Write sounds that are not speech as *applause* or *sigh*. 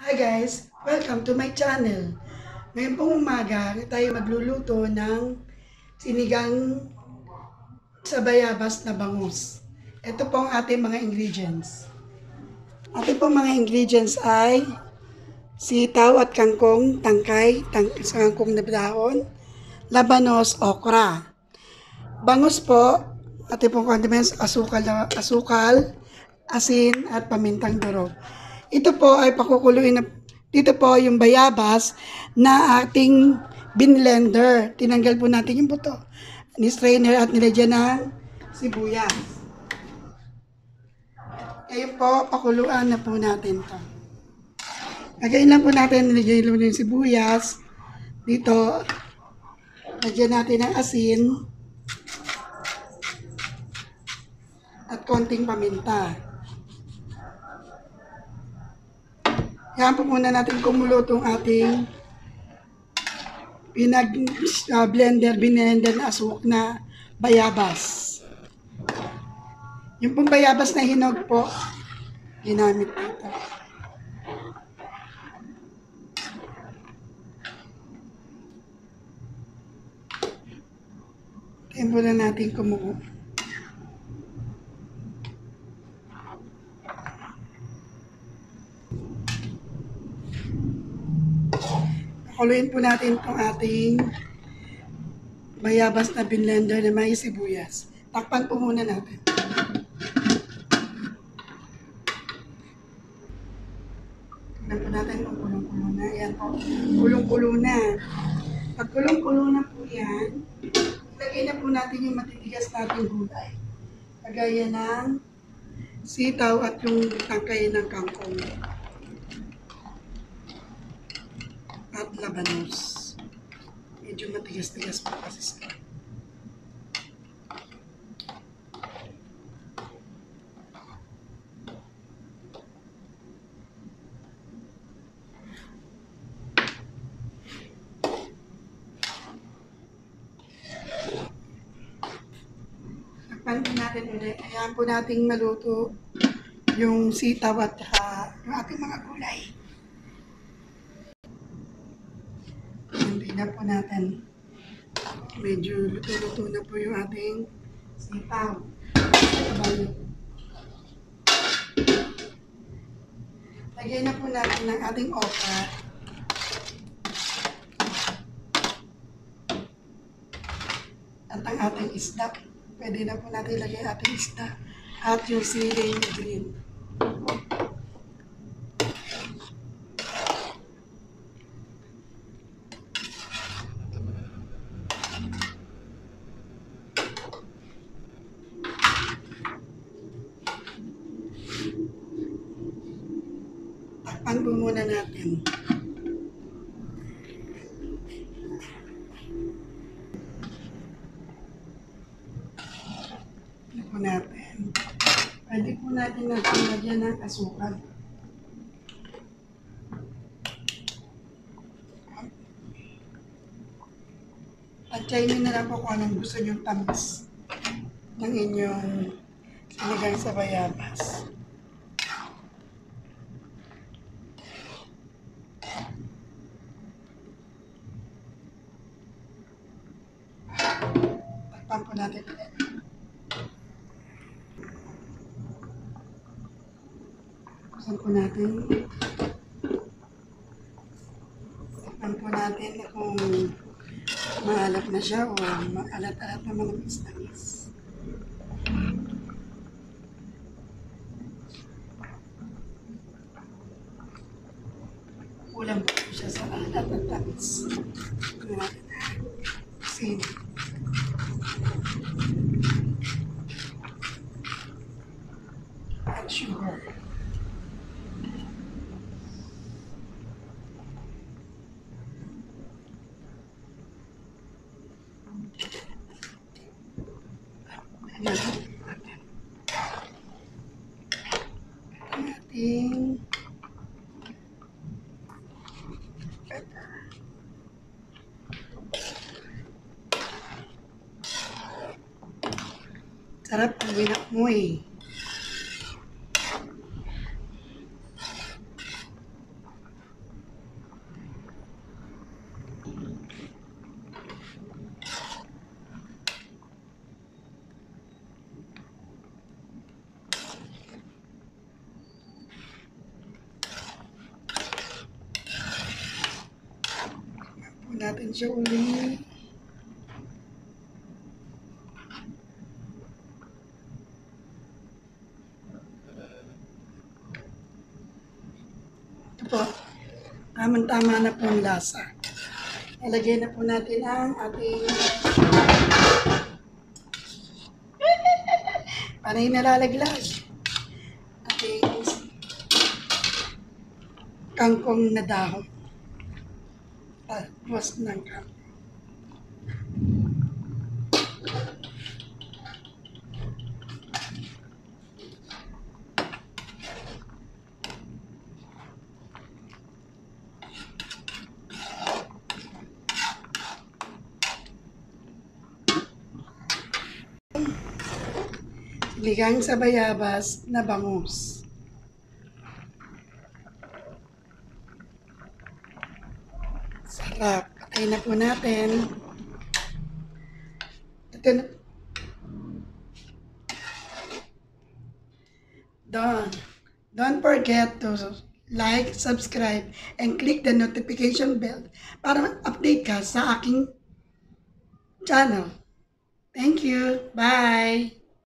Hi guys! Welcome to my channel. Ngayon pong umaga, tayo magluluto ng sinigang sa bayabas na bangus. Ito po ang ating mga ingredients. Ating pong mga ingredients ay sitaw at kangkong, tangkay, tang sa kangkong na dahon, labanos, okra. Bangus po, ating pong condiments, asukal, asukal, asin, at pamintang durog. Ito po ay pakukuluin na, dito po yung bayabas na ating binlender. Tinanggal po natin yung buto. Ni-strainer at nilagyan ng sibuyas. Ngayon po, pakuluan na po natin to. Lagayin lang po natin, nilagyan lang yung sibuyas. Dito, lagyan natin ng asin. At konting paminta. Yan po muna natin kumulo itong ating pinag ah, blender, binender na asuk na bayabas. Yung pong bayabas na hinog po, ginamit dito. Tayo muna natin kumulo. Pakuluin po natin itong ating bayabas na binlender na may sibuyas. Takpan po muna natin. Tignan po natin kung kulong-kulo na. Yan po. Kulong-kulo na. Pag kulong-kulo na po yan, ilagay na po natin yung matitigas nating gulay. Kagaya ng sitaw at yung tangkay ng kangkong. at labanos. Medyo matigas-tigas po kasi sila. Natin ulit. Hayaan po nating maluto yung sitaw at saka yung ating mga gulay. Na po natin. Medyo luto-luto na po yung ating. Abang. Lagyan na po natin ng ating okra. At ang ating isda. Pwede na po natin ilagay ang ating isda. At yung siling green. Takpan po muna natin. Ito po natin. Pwede po natin natin lagyan ng asukal. At try nyo na lang po kung anong gusto nyo tamis ng inyong sinigang sa bayabas. Takpan po natin ulit. Buksan po natin. Takpan po natin kung maalat na siya o maalat-alat naman ang istanis. Kulang po siya sa alat at tamis. Tingnan. Sino? at sugar. Ayan. Ang ating. Sarap ang binak natin siya uli. Ito po. Tamang-tama na po ang lasa. Ilagay na po natin ang ating *laughs* Panay nalalaglag. Ating kangkong na dahon. Tapos ng kangkong. Sinigang sa bayabas na bangus. Sarap. Patay na po natin. Ito na. Don't, don't forget to like, subscribe, and click the notification bell para update ka sa aking channel. Thank you. Bye.